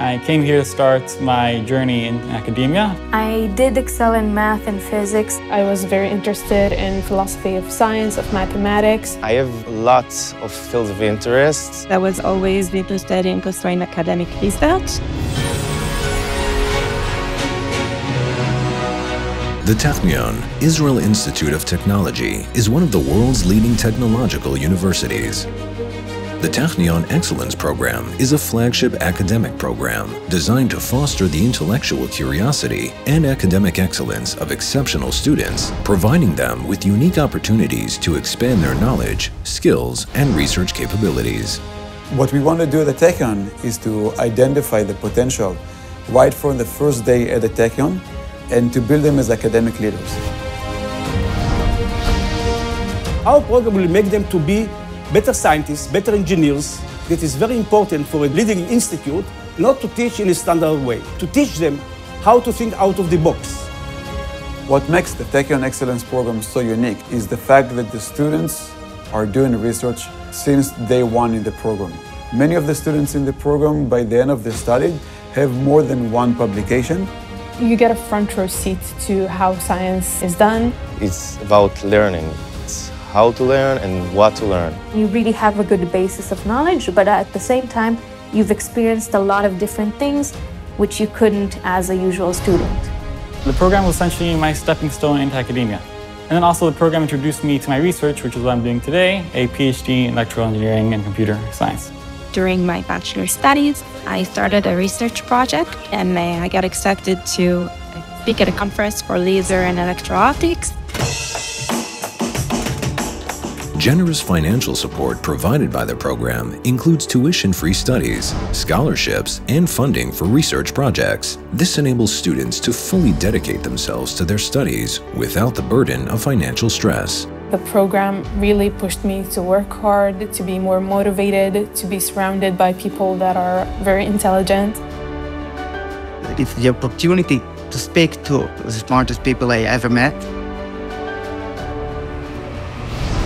I came here to start my journey in academia. I did excel in math and physics. I was very interested in philosophy of science, of mathematics. I have lots of fields of interest. I was always interested in pursuing academic research. The Technion, Israel Institute of Technology, is one of the world's leading technological universities. The Technion Excellence Program is a flagship academic program designed to foster the intellectual curiosity and academic excellence of exceptional students, providing them with unique opportunities to expand their knowledge, skills, and research capabilities. What we want to do at the Technion is to identify the potential right from the first day at the Technion and to build them as academic leaders. Our program will make them to be better scientists, better engineers. It is very important for a leading institute not to teach in a standard way, to teach them how to think out of the box. What makes the Technion Excellence Program so unique is the fact that the students are doing research since day one in the program. Many of the students in the program, by the end of their study, have more than one publication. You get a front row seat to how science is done. It's about learning how to learn and what to learn. You really have a good basis of knowledge, but at the same time, you've experienced a lot of different things which you couldn't as a usual student. The program was essentially my stepping stone into academia. And then also the program introduced me to my research, which is what I'm doing today, a PhD in electrical engineering and computer science. During my bachelor studies, I started a research project and I got accepted to speak at a conference for laser and electro-optics. Generous financial support provided by the program includes tuition-free studies, scholarships, and funding for research projects. This enables students to fully dedicate themselves to their studies without the burden of financial stress. The program really pushed me to work hard, to be more motivated, to be surrounded by people that are very intelligent. It's the opportunity to speak to the smartest people I ever met.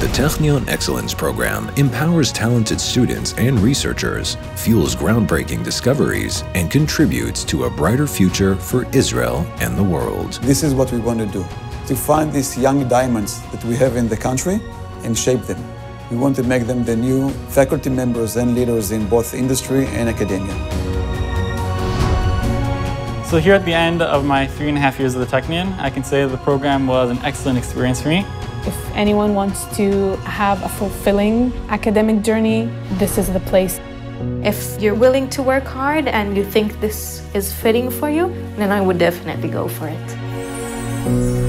The Technion Excellence Program empowers talented students and researchers, fuels groundbreaking discoveries, and contributes to a brighter future for Israel and the world. This is what we want to do, to find these young diamonds that we have in the country and shape them. We want to make them the new faculty members and leaders in both industry and academia. So here at the end of my three and a half years of the Technion, I can say the program was an excellent experience for me. If anyone wants to have a fulfilling academic journey, this is the place. If you're willing to work hard and you think this is fitting for you, then I would definitely go for it.